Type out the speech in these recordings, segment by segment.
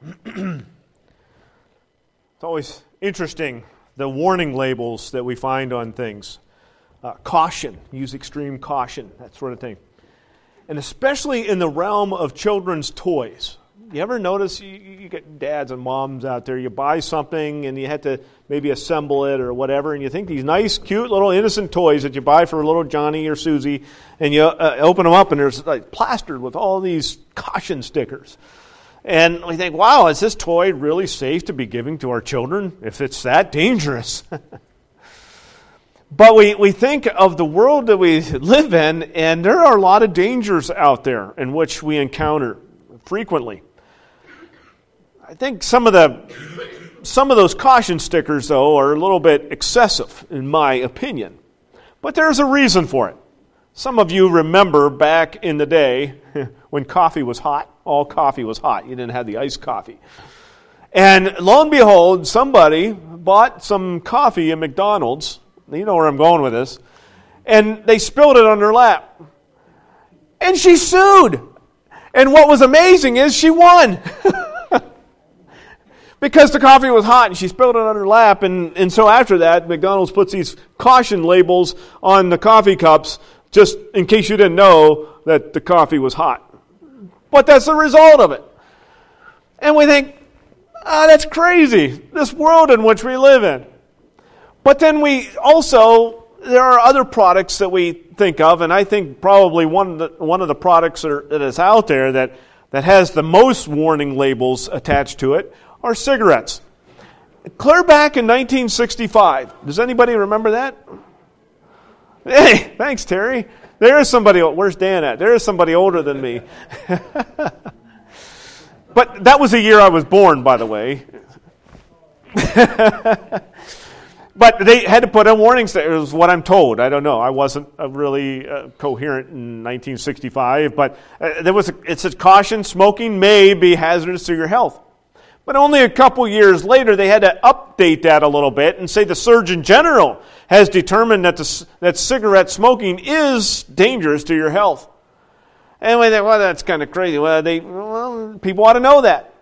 it's always interesting the warning labels that we find on things. Uh, caution, use extreme caution, that sort of thing. And especially in the realm of children's toys. You ever notice you, you get dads and moms out there, you buy something and you have to maybe assemble it or whatever, and you think these nice, cute little innocent toys that you buy for little Johnny or Susie, and you uh, open them up and there's like plastered with all these caution stickers. And we think, wow, is this toy really safe to be giving to our children if it's that dangerous? but we, we think of the world that we live in, and there are a lot of dangers out there in which we encounter frequently. I think some of the some of those caution stickers though are a little bit excessive in my opinion. But there's a reason for it. Some of you remember back in the day when coffee was hot, all coffee was hot. You didn't have the iced coffee. And lo and behold, somebody bought some coffee at McDonald's. You know where I'm going with this. And they spilled it on her lap. And she sued. And what was amazing is she won. because the coffee was hot and she spilled it on her lap. And, and so after that, McDonald's puts these caution labels on the coffee cups just in case you didn't know that the coffee was hot. But that's the result of it. And we think, ah, oh, that's crazy, this world in which we live in. But then we also, there are other products that we think of, and I think probably one of the, one of the products that is out there that, that has the most warning labels attached to it are cigarettes. Clear back in 1965. Does anybody remember that? Hey, thanks, Terry. There is somebody, where's Dan at? There is somebody older than me. but that was the year I was born, by the way. but they had to put in warnings. It was what I'm told. I don't know. I wasn't really uh, coherent in 1965, but uh, there was a, it said caution: smoking may be hazardous to your health. But only a couple years later, they had to update that a little bit and say the Surgeon General has determined that, the, that cigarette smoking is dangerous to your health. And we think, well, that's kind of crazy. Well, they, well, people ought to know that.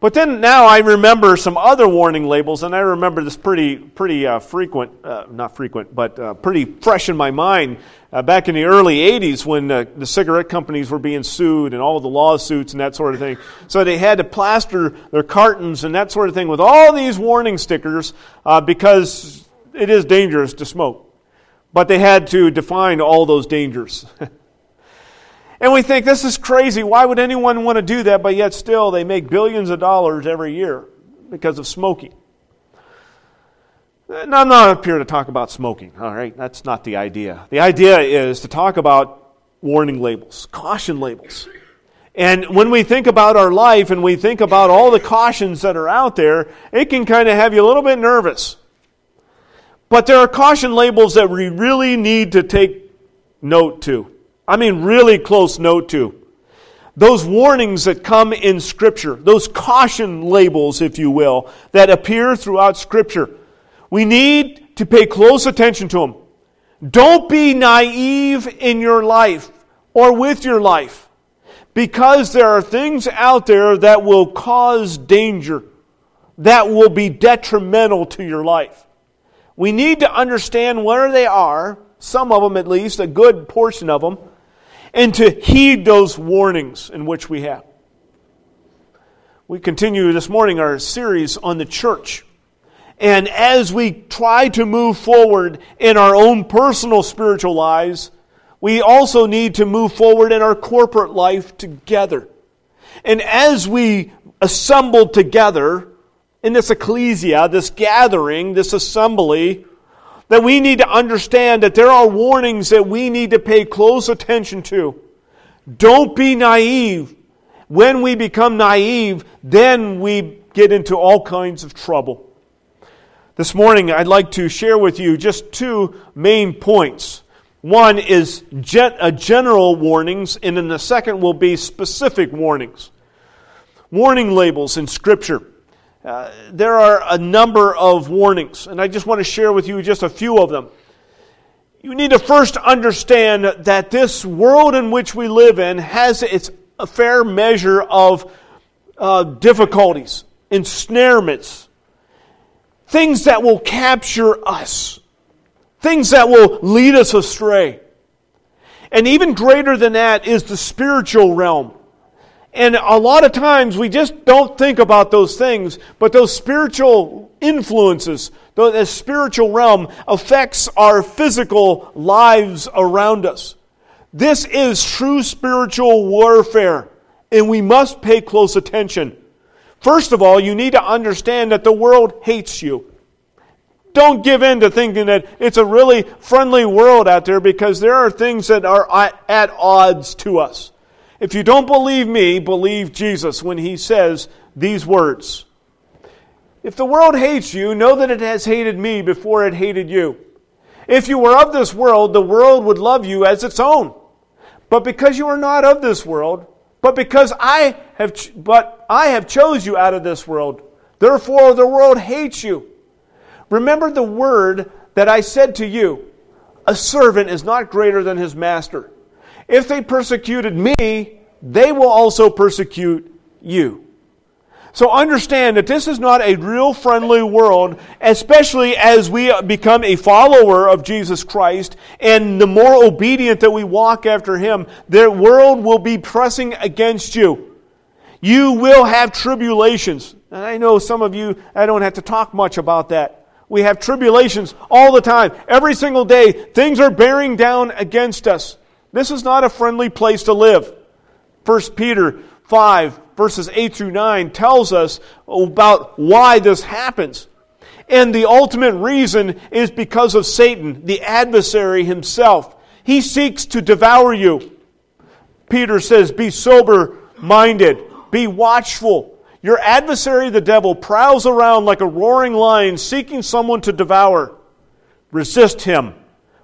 But then now I remember some other warning labels, and I remember this pretty, pretty uh, frequent, uh, not frequent, but uh, pretty fresh in my mind uh, back in the early 80s when uh, the cigarette companies were being sued and all the lawsuits and that sort of thing. So they had to plaster their cartons and that sort of thing with all these warning stickers uh, because it is dangerous to smoke. But they had to define all those dangers. And we think this is crazy. Why would anyone want to do that? But yet still they make billions of dollars every year because of smoking. Now, I'm not up here to talk about smoking, all right? That's not the idea. The idea is to talk about warning labels, caution labels. And when we think about our life and we think about all the cautions that are out there, it can kind of have you a little bit nervous. But there are caution labels that we really need to take note to. I mean, really close note to. Those warnings that come in Scripture, those caution labels, if you will, that appear throughout Scripture. We need to pay close attention to them. Don't be naive in your life or with your life because there are things out there that will cause danger, that will be detrimental to your life. We need to understand where they are, some of them at least, a good portion of them, and to heed those warnings in which we have. We continue this morning our series on the church. And as we try to move forward in our own personal spiritual lives, we also need to move forward in our corporate life together. And as we assemble together in this ecclesia, this gathering, this assembly, that we need to understand that there are warnings that we need to pay close attention to. Don't be naive. When we become naive, then we get into all kinds of trouble. This morning, I'd like to share with you just two main points. One is a general warnings, and then the second will be specific warnings. Warning labels in Scripture. Uh, there are a number of warnings, and I just want to share with you just a few of them. You need to first understand that this world in which we live in has its a fair measure of uh, difficulties, ensnarements, things that will capture us, things that will lead us astray. And even greater than that is the spiritual realm. And a lot of times we just don't think about those things, but those spiritual influences, the spiritual realm affects our physical lives around us. This is true spiritual warfare, and we must pay close attention. First of all, you need to understand that the world hates you. Don't give in to thinking that it's a really friendly world out there because there are things that are at odds to us. If you don't believe me, believe Jesus when he says these words. If the world hates you, know that it has hated me before it hated you. If you were of this world, the world would love you as its own. But because you are not of this world, but because I have ch- but I have chose you out of this world, therefore the world hates you. Remember the word that I said to you, a servant is not greater than his master. If they persecuted me, they will also persecute you. So understand that this is not a real friendly world, especially as we become a follower of Jesus Christ, and the more obedient that we walk after Him, the world will be pressing against you. You will have tribulations. And I know some of you, I don't have to talk much about that. We have tribulations all the time. Every single day, things are bearing down against us. This is not a friendly place to live. 1 Peter 5, verses 8 through 9, tells us about why this happens. And the ultimate reason is because of Satan, the adversary himself. He seeks to devour you. Peter says, Be sober minded, be watchful. Your adversary, the devil, prowls around like a roaring lion seeking someone to devour. Resist him,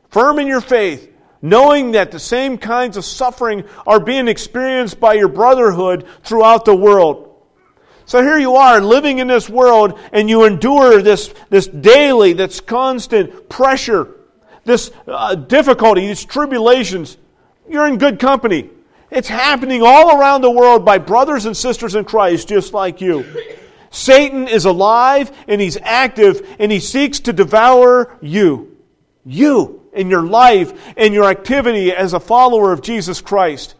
firm in your faith knowing that the same kinds of suffering are being experienced by your brotherhood throughout the world. So here you are living in this world and you endure this, this daily, this constant pressure, this uh, difficulty, these tribulations. You're in good company. It's happening all around the world by brothers and sisters in Christ just like you. Satan is alive and he's active and he seeks to devour you. You in your life and your activity as a follower of Jesus Christ.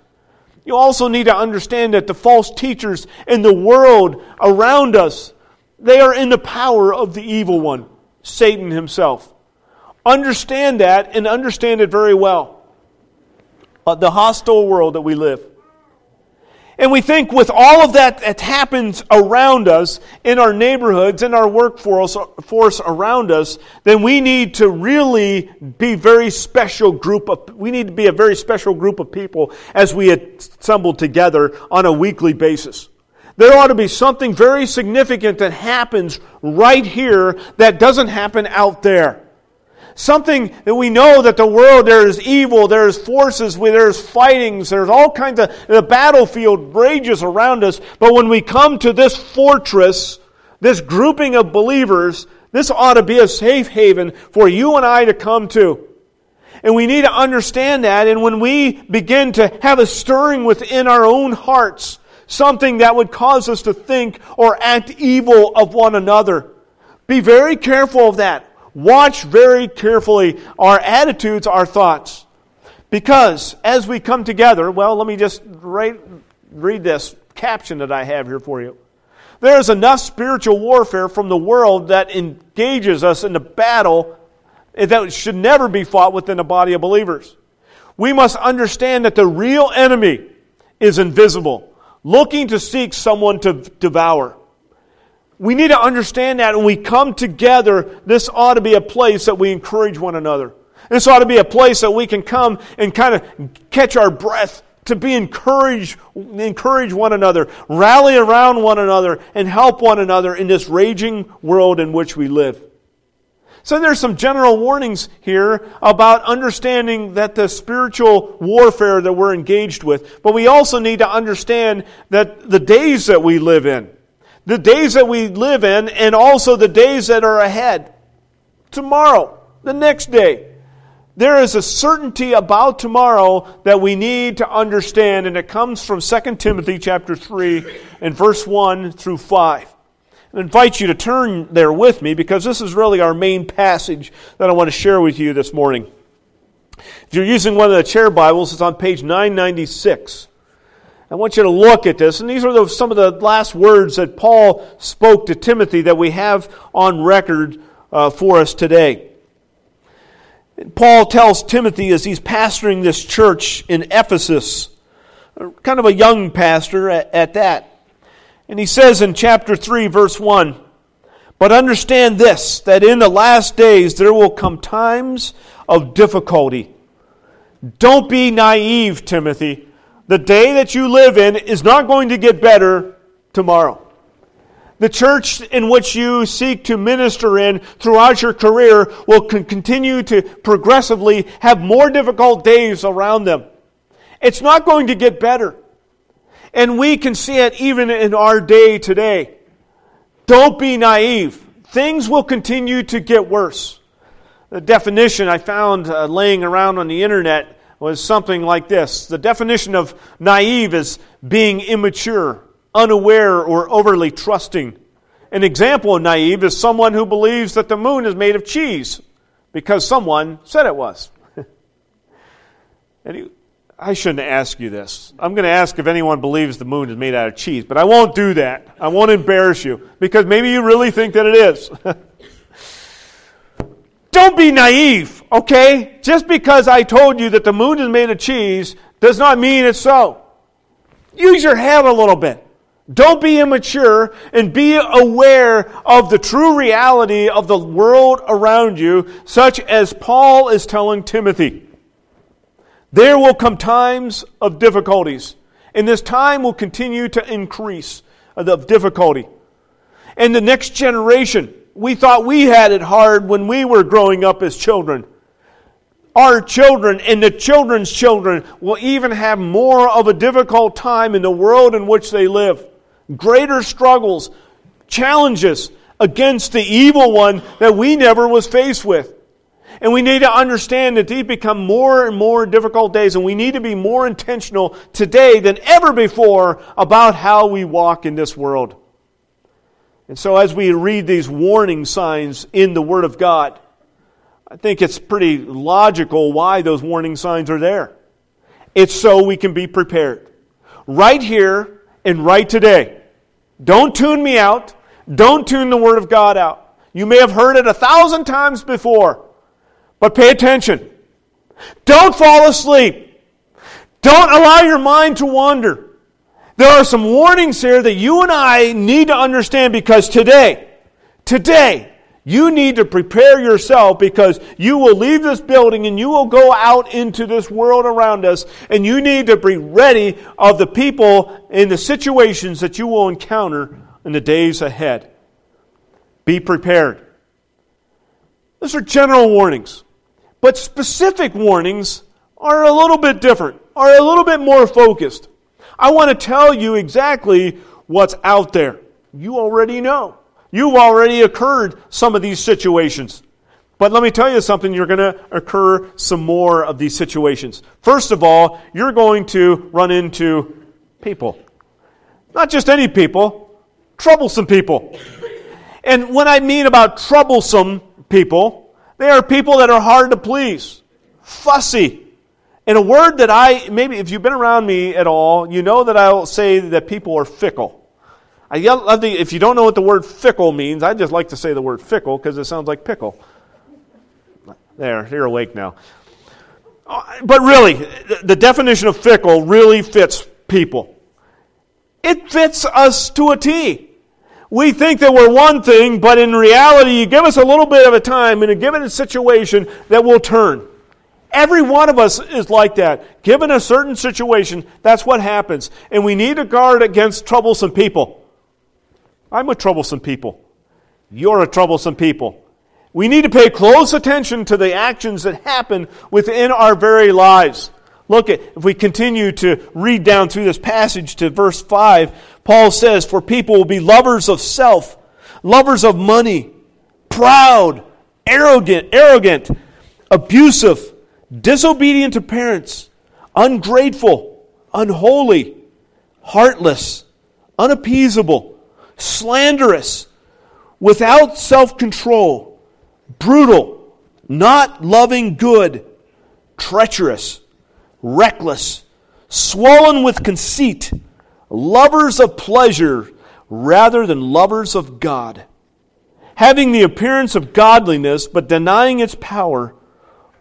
You also need to understand that the false teachers in the world around us, they are in the power of the evil one, Satan himself. Understand that and understand it very well. Uh, the hostile world that we live. And we think with all of that that happens around us, in our neighborhoods, in our workforce force around us, then we need to really be very special group of, we need to be a very special group of people as we assemble together on a weekly basis. There ought to be something very significant that happens right here that doesn't happen out there. Something that we know that the world, there's evil, there's forces, there's fightings, there's all kinds of, the battlefield rages around us. But when we come to this fortress, this grouping of believers, this ought to be a safe haven for you and I to come to. And we need to understand that. And when we begin to have a stirring within our own hearts, something that would cause us to think or act evil of one another, be very careful of that. Watch very carefully our attitudes, our thoughts. Because as we come together, well, let me just write, read this caption that I have here for you. There is enough spiritual warfare from the world that engages us in the battle that should never be fought within a body of believers. We must understand that the real enemy is invisible, looking to seek someone to devour. We need to understand that when we come together, this ought to be a place that we encourage one another. This ought to be a place that we can come and kind of catch our breath to be encouraged, encourage one another, rally around one another, and help one another in this raging world in which we live. So there's some general warnings here about understanding that the spiritual warfare that we're engaged with, but we also need to understand that the days that we live in, the days that we live in, and also the days that are ahead. Tomorrow, the next day. there is a certainty about tomorrow that we need to understand, and it comes from 2 Timothy chapter 3 and verse 1 through 5. I invite you to turn there with me because this is really our main passage that I want to share with you this morning. If you're using one of the chair Bibles, it's on page 996. I want you to look at this, and these are the, some of the last words that Paul spoke to Timothy that we have on record uh, for us today. Paul tells Timothy as he's pastoring this church in Ephesus, kind of a young pastor at, at that. And he says in chapter 3, verse 1 But understand this, that in the last days there will come times of difficulty. Don't be naive, Timothy. The day that you live in is not going to get better tomorrow. The church in which you seek to minister in throughout your career will continue to progressively have more difficult days around them. It's not going to get better. And we can see it even in our day today. Don't be naive. Things will continue to get worse. The definition I found uh, laying around on the internet was something like this The definition of naive is being immature, unaware, or overly trusting. An example of naive is someone who believes that the moon is made of cheese because someone said it was. and I shouldn't ask you this. I'm going to ask if anyone believes the moon is made out of cheese, but I won't do that. I won't embarrass you because maybe you really think that it is. Don't be naive, okay? Just because I told you that the moon is made of cheese does not mean it's so. Use your head a little bit. Don't be immature and be aware of the true reality of the world around you, such as Paul is telling Timothy. There will come times of difficulties, and this time will continue to increase uh, of difficulty. And the next generation we thought we had it hard when we were growing up as children. Our children and the children's children will even have more of a difficult time in the world in which they live. Greater struggles, challenges against the evil one that we never was faced with. And we need to understand that these become more and more difficult days, and we need to be more intentional today than ever before about how we walk in this world. And so, as we read these warning signs in the Word of God, I think it's pretty logical why those warning signs are there. It's so we can be prepared. Right here and right today. Don't tune me out. Don't tune the Word of God out. You may have heard it a thousand times before, but pay attention. Don't fall asleep. Don't allow your mind to wander. There are some warnings here that you and I need to understand because today, today, you need to prepare yourself because you will leave this building and you will go out into this world around us and you need to be ready of the people in the situations that you will encounter in the days ahead. Be prepared. Those are general warnings. But specific warnings are a little bit different, are a little bit more focused. I want to tell you exactly what's out there. You already know. You've already occurred some of these situations. But let me tell you something, you're going to occur some more of these situations. First of all, you're going to run into people. Not just any people, troublesome people. And when I mean about troublesome people, they are people that are hard to please, fussy, and a word that I, maybe if you've been around me at all, you know that I'll say that people are fickle. I if you don't know what the word fickle means, I just like to say the word fickle because it sounds like pickle. There, you're awake now. Uh, but really, the definition of fickle really fits people. It fits us to a T. We think that we're one thing, but in reality, you give us a little bit of a time in a given situation that will turn. Every one of us is like that. Given a certain situation, that's what happens. And we need to guard against troublesome people. I'm a troublesome people. You're a troublesome people. We need to pay close attention to the actions that happen within our very lives. Look at, if we continue to read down through this passage to verse 5, Paul says, For people will be lovers of self, lovers of money, proud, arrogant, arrogant, abusive disobedient to parents, ungrateful, unholy, heartless, unappeasable, slanderous, without self control, brutal, not loving good, treacherous, reckless, swollen with conceit, lovers of pleasure rather than lovers of God, having the appearance of godliness but denying its power,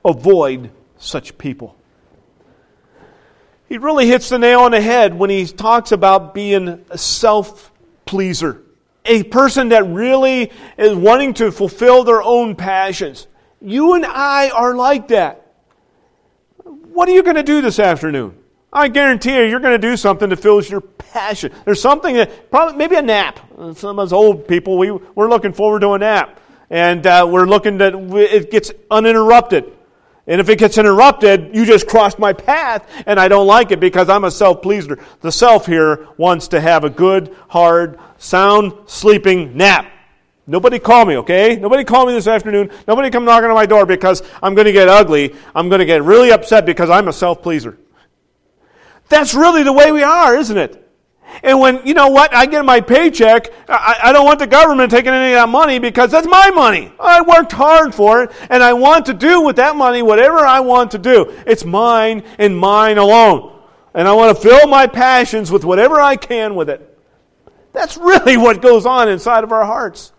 avoid such people. He really hits the nail on the head when he talks about being a self pleaser, a person that really is wanting to fulfill their own passions. You and I are like that. What are you going to do this afternoon? I guarantee you, you're going to do something that fills your passion. There's something that, probably, maybe a nap. Some of us old people, we, we're looking forward to a nap. And uh, we're looking that it gets uninterrupted. And if it gets interrupted, you just crossed my path, and I don't like it because I'm a self pleaser. The self here wants to have a good, hard, sound, sleeping nap. Nobody call me, okay? Nobody call me this afternoon. Nobody come knocking on my door because I'm going to get ugly. I'm going to get really upset because I'm a self pleaser. That's really the way we are, isn't it? And when, you know what, I get my paycheck, I, I, don't want the government taking any of that money because that's my money. I worked hard for it, and I want to do with that money whatever I want to do. It's mine and mine alone. And I want to fill my passions with whatever I can with it. That's really what goes on inside of our hearts.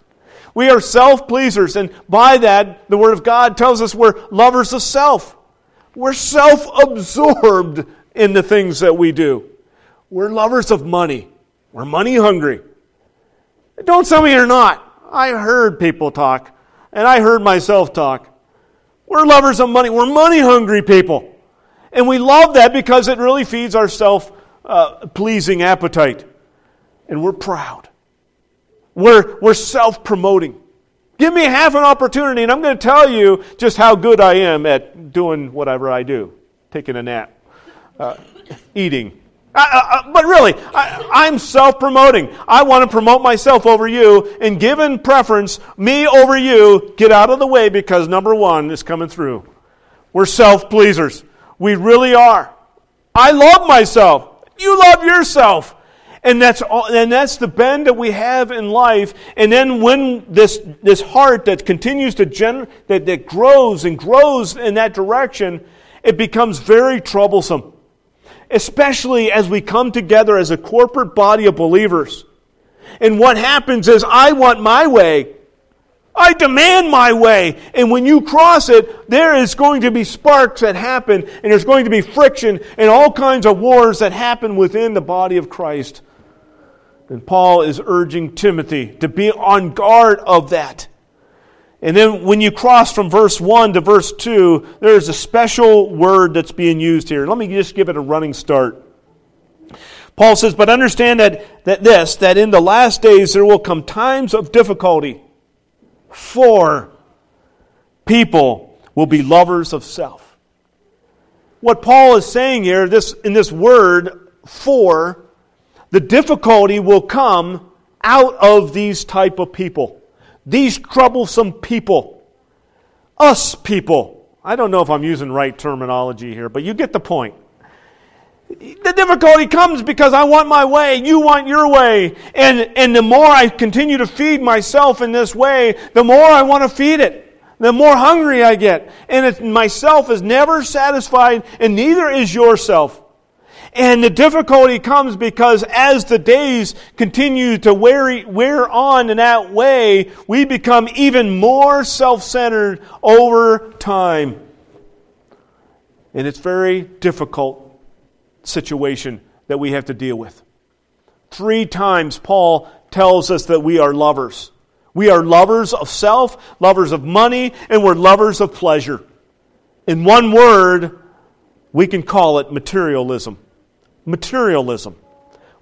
We are self pleasers, and by that, the Word of God tells us we're lovers of self. We're self absorbed in the things that we do. We're lovers of money. We're money hungry. Don't tell me you're not. I heard people talk, and I heard myself talk. We're lovers of money. We're money hungry people. And we love that because it really feeds our self uh, pleasing appetite. And we're proud. We're, we're self promoting. Give me half an opportunity, and I'm going to tell you just how good I am at doing whatever I do taking a nap uh, eating. I, I, but really, I, am self promoting. I want to promote myself over you, and given preference, me over you, get out of the way because number one is coming through. We're self pleasers. We really are. I love myself. You love yourself. And that's, all, and that's the bend that we have in life. And then when this, this heart that continues to gen, that, that grows and grows in that direction, it becomes very troublesome especially as we come together as a corporate body of believers. And what happens is, I want my way. I demand my way. And when you cross it, there is going to be sparks that happen, and there's going to be friction and all kinds of wars that happen within the body of Christ. And Paul is urging Timothy to be on guard of that. And then when you cross from verse 1 to verse 2, there is a special word that's being used here. Let me just give it a running start. Paul says, But understand that, that this, that in the last days there will come times of difficulty, for people will be lovers of self. What Paul is saying here, this, in this word, for, the difficulty will come out of these type of people these troublesome people, us people. I don't know if I'm using right terminology here, but you get the point. The difficulty comes because I want my way, you want your way. And, and the more I continue to feed myself in this way, the more I want to feed it. The more hungry I get. And myself is never satisfied, and neither is yourself. And the difficulty comes because as the days continue to wear, wear on in that way, we become even more self centered over time. And it's very difficult situation that we have to deal with. Three times Paul tells us that we are lovers. We are lovers of self, lovers of money, and we're lovers of pleasure. In one word, we can call it materialism materialism.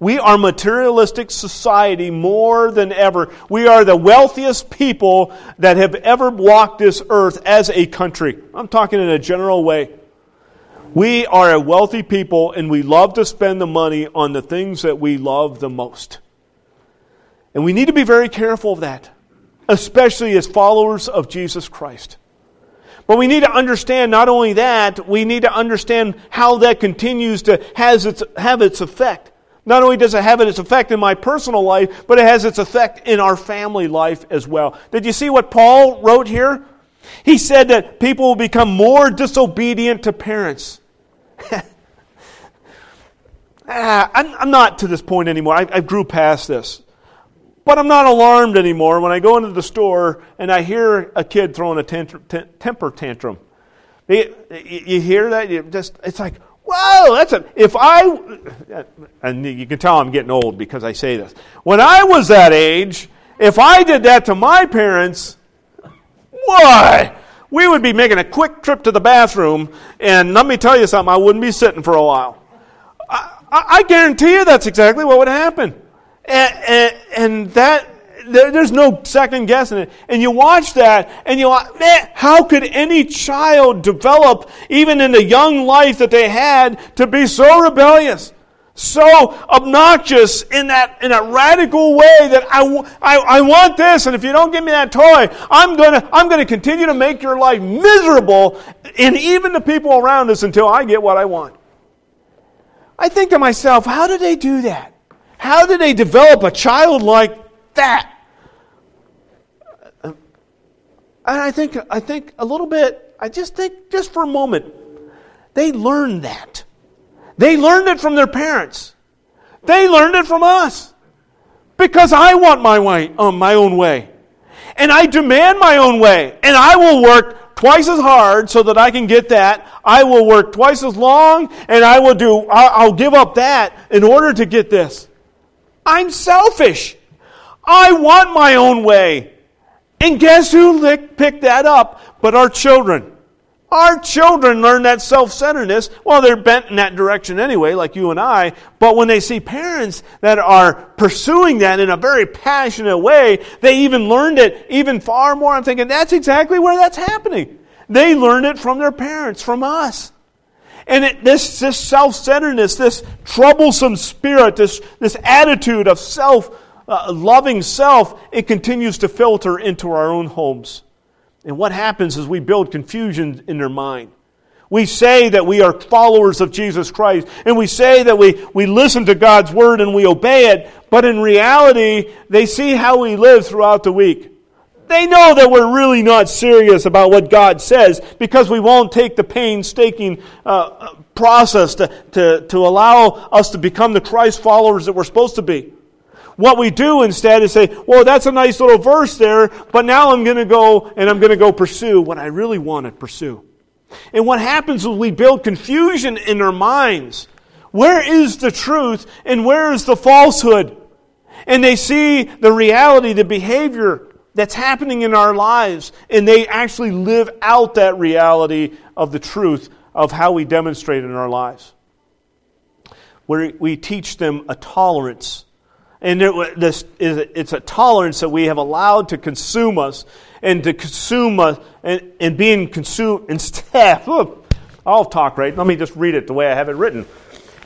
We are materialistic society more than ever. We are the wealthiest people that have ever walked this earth as a country. I'm talking in a general way. We are a wealthy people and we love to spend the money on the things that we love the most. And we need to be very careful of that, especially as followers of Jesus Christ. But we need to understand not only that, we need to understand how that continues to has its, have its effect. Not only does it have its effect in my personal life, but it has its effect in our family life as well. Did you see what Paul wrote here? He said that people will become more disobedient to parents. ah, I'm, I'm, not to this point anymore. I, I grew past this. But I'm not alarmed anymore when I go into the store and I hear a kid throwing a tantrum, t- temper tantrum. You, you hear that? You just, it's like, whoa, that's a, if I, and you can tell I'm getting old because I say this. When I was that age, if I did that to my parents, why? We would be making a quick trip to the bathroom, and let me tell you something, I wouldn't be sitting for a while. I, I, I guarantee you that's exactly what would happen. And, and, and that, there, there's no second guessing it. And you watch that, and you like, man, how could any child develop, even in the young life that they had, to be so rebellious? so obnoxious in that in a radical way that I, I, I want this and if you don't give me that toy i'm going to i'm going to continue to make your life miserable and even the people around us until i get what i want i think to myself how did they do that how did they develop a child like that? And I think, I think a little bit, I just think, just for a moment, they learned that. They learned it from their parents. They learned it from us. Because I want my way, um, my own way. And I demand my own way. And I will work twice as hard so that I can get that. I will work twice as long and I will do, I'll give up that in order to get this. I'm selfish. I want my own way. And guess who picked that up? But our children. Our children learn that self centeredness. Well, they're bent in that direction anyway, like you and I. But when they see parents that are pursuing that in a very passionate way, they even learned it even far more. I'm thinking that's exactly where that's happening. They learned it from their parents, from us. And it, this, this self centeredness, this troublesome spirit, this, this attitude of self, uh, loving self, it continues to filter into our own homes. And what happens is we build confusion in their mind. We say that we are followers of Jesus Christ, and we say that we, we listen to God's word and we obey it, but in reality, they see how we live throughout the week. They know that we're really not serious about what God says because we won't take the painstaking uh, process to, to, to allow us to become the Christ followers that we're supposed to be. What we do instead is say, well, that's a nice little verse there, but now I'm going to go and I'm going to go pursue what I really want to pursue. And what happens is we build confusion in our minds. Where is the truth and where is the falsehood? And they see the reality, the behavior that's happening in our lives, and they actually live out that reality of the truth of how we demonstrate in our lives. Where we teach them a tolerance. And this is, it's a tolerance that we have allowed to consume us and to consume us and, and being consumed instead. I'll talk right. Let me just read it the way I have it written.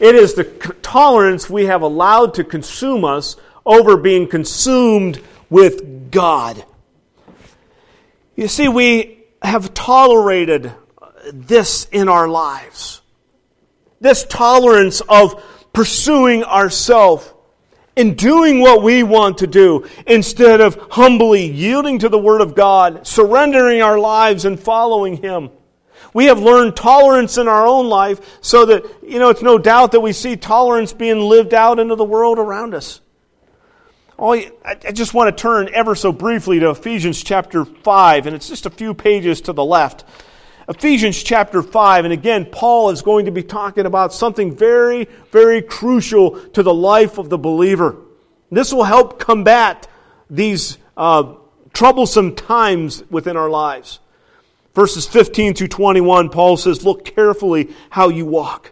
It is the tolerance we have allowed to consume us over being consumed with God. You see, we have tolerated this in our lives. This tolerance of pursuing ourselves in doing what we want to do instead of humbly yielding to the Word of God, surrendering our lives and following Him. We have learned tolerance in our own life so that, you know, it's no doubt that we see tolerance being lived out into the world around us. I just want to turn ever so briefly to Ephesians chapter 5, and it's just a few pages to the left. Ephesians chapter 5, and again, Paul is going to be talking about something very, very crucial to the life of the believer. This will help combat these uh, troublesome times within our lives. Verses 15 through 21, Paul says, Look carefully how you walk,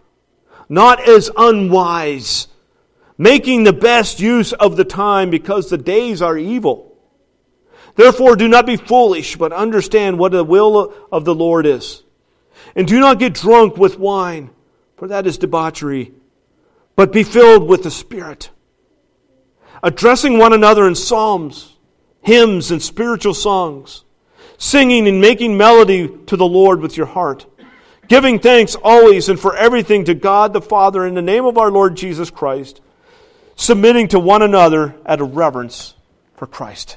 not as unwise making the best use of the time because the days are evil. Therefore, do not be foolish, but understand what the will of the Lord is. And do not get drunk with wine, for that is debauchery, but be filled with the Spirit, addressing one another in psalms, hymns, and spiritual songs singing and making melody to the Lord with your heart, giving thanks always and for everything to God the Father in the name of our Lord Jesus Christ, submitting to one another out of reverence for Christ.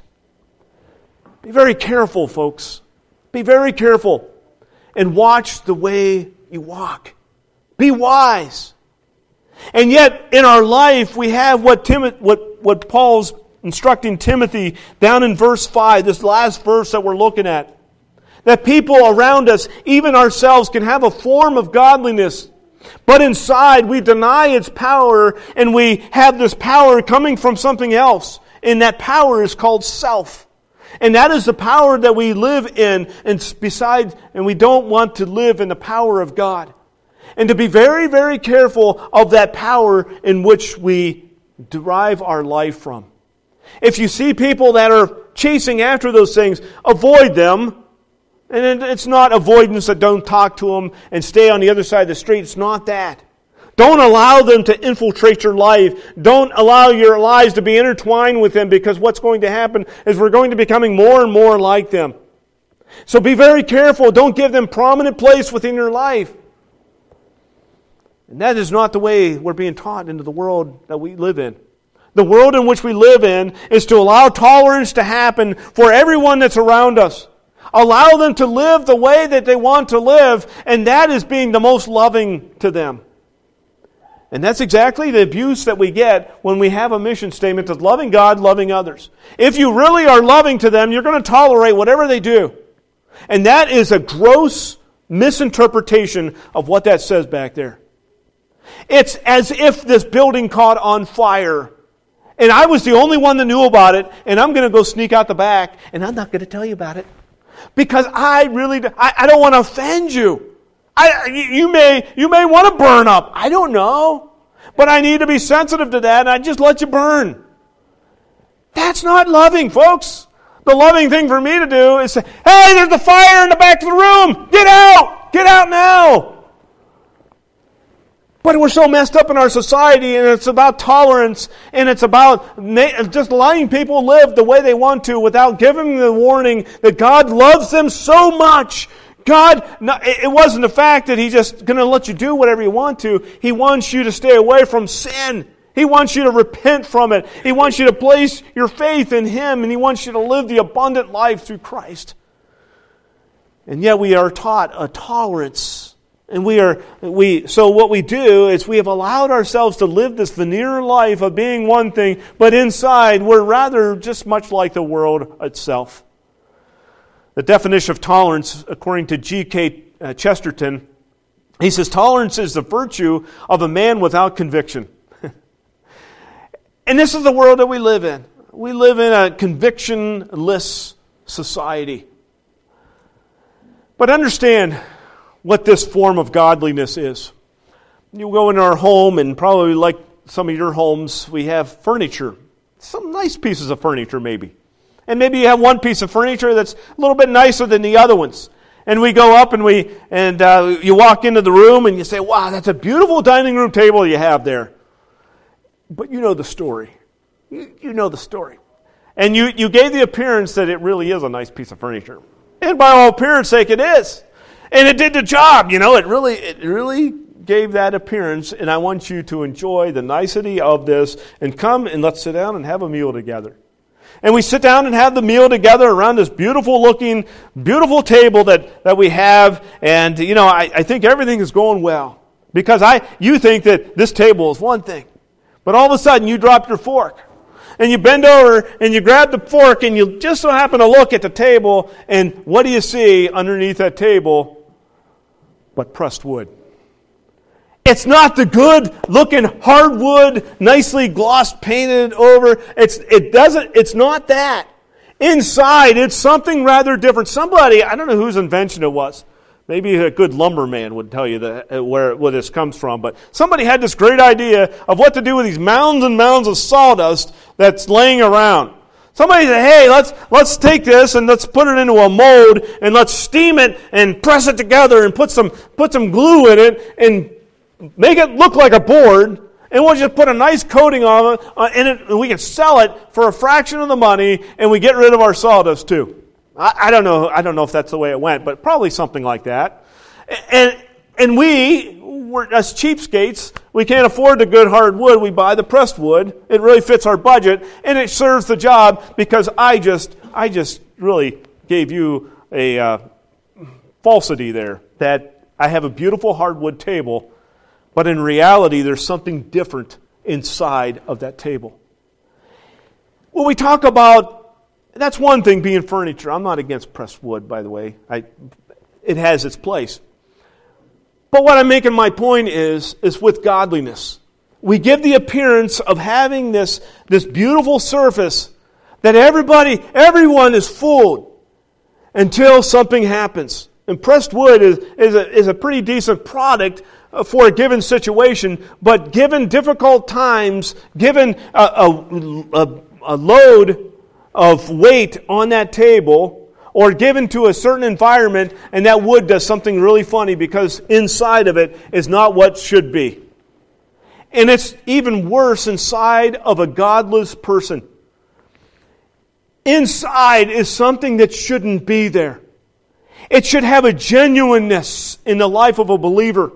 Be very careful, folks. Be very careful and watch the way you walk. Be wise. And yet, in our life, we have what, Tim, what, what Paul's instructing Timothy down in verse 5, this last verse that we're looking at. That people around us, even ourselves, can have a form of godliness, but inside we deny its power and we have this power coming from something else. And that power is called self. And that is the power that we live in, and besides, and we don't want to live in the power of God. And to be very, very careful of that power in which we derive our life from. If you see people that are chasing after those things, avoid them. And it's not avoidance that don't talk to them and stay on the other side of the street. It's not that. Don't allow them to infiltrate your life. Don't allow your lives to be intertwined with them because what's going to happen is we're going to be becoming more and more like them. So be very careful. Don't give them prominent place within your life. And that is not the way we're being taught into the world that we live in. The world in which we live in is to allow tolerance to happen for everyone that's around us. Allow them to live the way that they want to live, and that is being the most loving to them. And that's exactly the abuse that we get when we have a mission statement of loving God, loving others. If you really are loving to them, you're going to tolerate whatever they do. And that is a gross misinterpretation of what that says back there. It's as if this building caught on fire and I was the only one that knew about it, and I'm going to go sneak out the back, and I'm not going to tell you about it. Because I really, I, I don't want to offend you. I, you may, you may want to burn up. I don't know. But I need to be sensitive to that, and I just let you burn. That's not loving, folks. The loving thing for me to do is say, hey, there's a fire in the back of the room. Get out. Get out now. But we're so messed up in our society, and it's about tolerance, and it's about just letting people live the way they want to without giving them the warning that God loves them so much. God, it wasn't the fact that He's just going to let you do whatever you want to. He wants you to stay away from sin. He wants you to repent from it. He wants you to place your faith in Him, and He wants you to live the abundant life through Christ. And yet we are taught a tolerance and we are, we, so what we do is we have allowed ourselves to live this veneer life of being one thing, but inside we're rather just much like the world itself. The definition of tolerance, according to G.K. Uh, Chesterton, he says tolerance is the virtue of a man without conviction. and this is the world that we live in. We live in a convictionless society. But understand, what this form of godliness is. You go in our home, and probably like some of your homes, we have furniture. Some nice pieces of furniture, maybe. And maybe you have one piece of furniture that's a little bit nicer than the other ones. And we go up and we and uh, you walk into the room and you say, "Wow, that's a beautiful dining room table you have there." But you know the story. You, you know the story. And you, you gave the appearance that it really is a nice piece of furniture. And by all appearance sake, it is and it did the job. You know, it really, it really gave that appearance, and I want you to enjoy the nicety of this and come and let's sit down and have a meal together. And we sit down and have the meal together around this beautiful looking, beautiful table that, that we have. And, you know, I, I think everything is going well. Because I, you think that this table is one thing. But all of a sudden you drop your fork. And you bend over and you grab the fork and you just so happen to look at the table. And what do you see underneath that table? But pressed wood. It's not the good looking hardwood, nicely gloss painted over. It's, it doesn't, it's not that. Inside, it's something rather different. Somebody, I don't know whose invention it was. Maybe a good lumberman would tell you uh, where, where this comes from. But somebody had this great idea of what to do with these mounds and mounds of sawdust that's laying around. Somebody said, hey, let's, let's take this and let's put it into a mold and let's steam it and press it together and put some, put some glue in it and make it look like a board. And we'll just put a nice coating on it, uh, in it and we can sell it for a fraction of the money and we get rid of our sawdust too. I, I, don't know. I don't know if that's the way it went, but probably something like that. And and we, were, as cheapskates, we can't afford the good hard wood. We buy the pressed wood. It really fits our budget, and it serves the job because I just I just really gave you a uh, falsity there that I have a beautiful hardwood table, but in reality, there's something different inside of that table. When we talk about that's one thing being furniture. I'm not against pressed wood, by the way. I, it has its place. But what I'm making my point is, is with godliness. We give the appearance of having this, this beautiful surface that everybody, everyone is fooled until something happens. And pressed wood is, is, a, is a pretty decent product uh, for a given situation, but given difficult times, given a, a, a, a load of weight on that table or given to a certain environment and that wood does something really funny because inside of it is not what should be. And it's even worse inside of a godless person. Inside is something that shouldn't be there. It should have a genuineness in the life of a believer.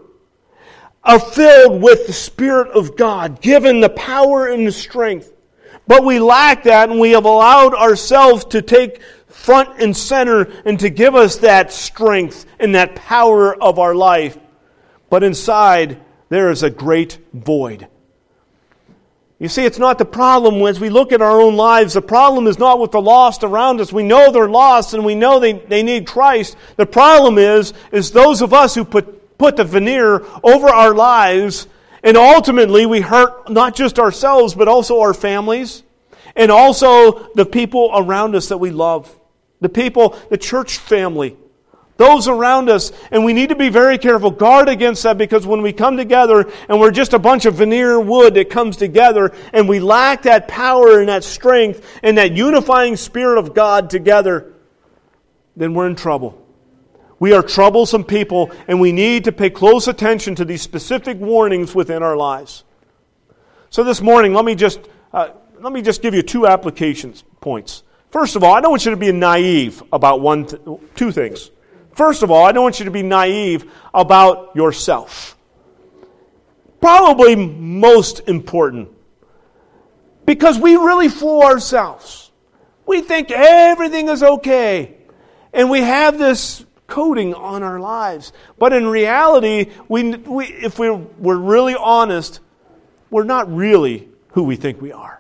Are filled with the Spirit of God, given the power and the strength but we lack that, and we have allowed ourselves to take front and center and to give us that strength and that power of our life. But inside, there is a great void. You see, it's not the problem as we look at our own lives. The problem is not with the lost around us. We know they're lost and we know they, they need Christ. The problem is, is those of us who put, put the veneer over our lives and ultimately, we hurt not just ourselves, but also our families and also the people around us that we love. The people, the church family, those around us. And we need to be very careful, guard against that because when we come together and we're just a bunch of veneer wood that comes together and we lack that power and that strength and that unifying spirit of God together, then we're in trouble. We are troublesome people, and we need to pay close attention to these specific warnings within our lives. So this morning, let me just uh, let me just give you two applications points. First of all, I don't want you to be naive about one, th- two things. First of all, I don't want you to be naive about yourself. Probably most important, because we really fool ourselves. We think everything is okay, and we have this coating on our lives. But in reality, we, we, if we're, we're really honest, we're not really who we think we are.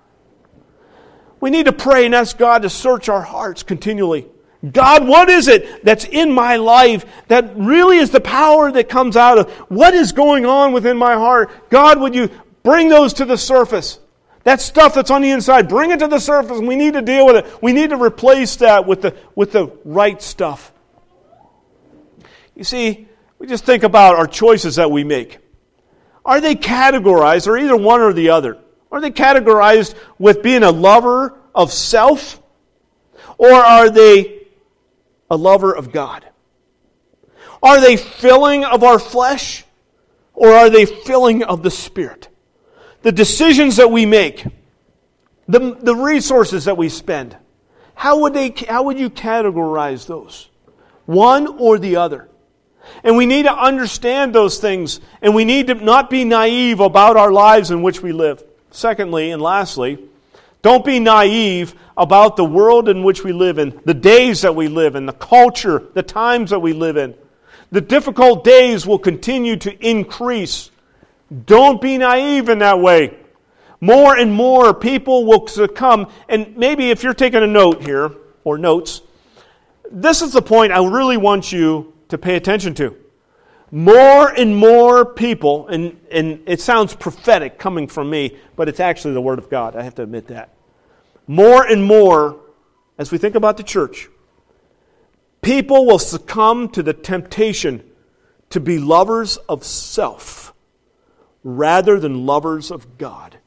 We need to pray and ask God to search our hearts continually. God, what is it that's in my life that really is the power that comes out of what is going on within my heart? God, would you bring those to the surface? That stuff that's on the inside, bring it to the surface. We need to deal with it. We need to replace that with the, with the right stuff. You see, we just think about our choices that we make. Are they categorized, or either one or the other? Are they categorized with being a lover of self, or are they a lover of God? Are they filling of our flesh, or are they filling of the Spirit? The decisions that we make, the, the resources that we spend, how would, they, how would you categorize those? One or the other? And we need to understand those things, and we need to not be naive about our lives in which we live. Secondly, and lastly, don't be naive about the world in which we live in, the days that we live in, the culture, the times that we live in. The difficult days will continue to increase. Don't be naive in that way. More and more people will succumb. And maybe if you're taking a note here, or notes, this is the point I really want you to pay attention to. More and more people, and, and it sounds prophetic coming from me, but it's actually the Word of God. I have to admit that. More and more, as we think about the church, people will succumb to the temptation to be lovers of self rather than lovers of God.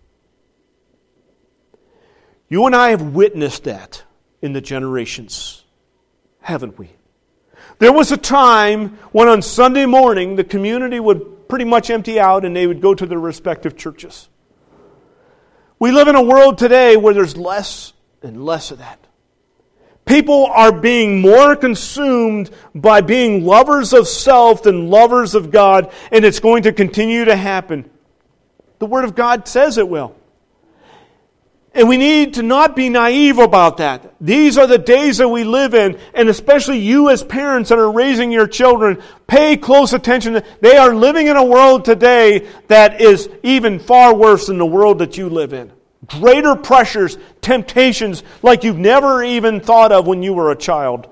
You and I have witnessed that in the generations, haven't we? There was a time when on Sunday morning the community would pretty much empty out and they would go to their respective churches. We live in a world today where there's less and less of that. People are being more consumed by being lovers of self than lovers of God, and it's going to continue to happen. The Word of God says it will. And we need to not be naive about that. These are the days that we live in, and especially you as parents that are raising your children, pay close attention. They are living in a world today that is even far worse than the world that you live in. Greater pressures, temptations like you've never even thought of when you were a child.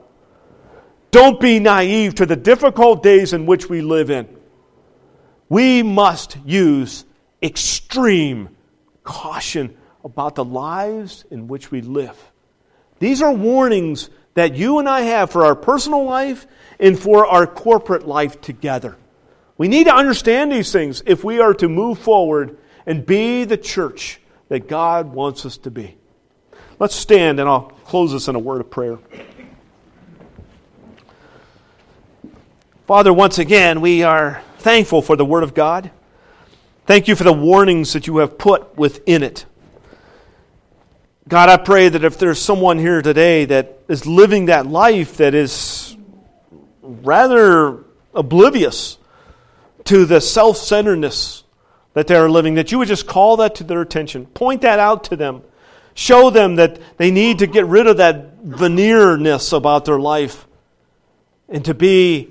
Don't be naive to the difficult days in which we live in. We must use extreme caution about the lives in which we live. These are warnings that you and I have for our personal life and for our corporate life together. We need to understand these things if we are to move forward and be the church that God wants us to be. Let's stand and I'll close this in a word of prayer. Father, once again, we are thankful for the Word of God. Thank you for the warnings that you have put within it. God, I pray that if there's someone here today that is living that life that is rather oblivious to the self centeredness that they are living, that you would just call that to their attention. Point that out to them. Show them that they need to get rid of that veneerness about their life and to be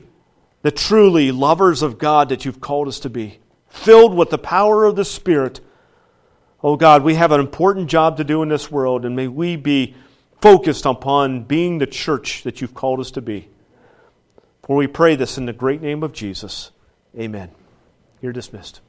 the truly lovers of God that you've called us to be, filled with the power of the Spirit Oh God, we have an important job to do in this world, and may we be focused upon being the church that you've called us to be. For we pray this in the great name of Jesus. Amen. You're dismissed.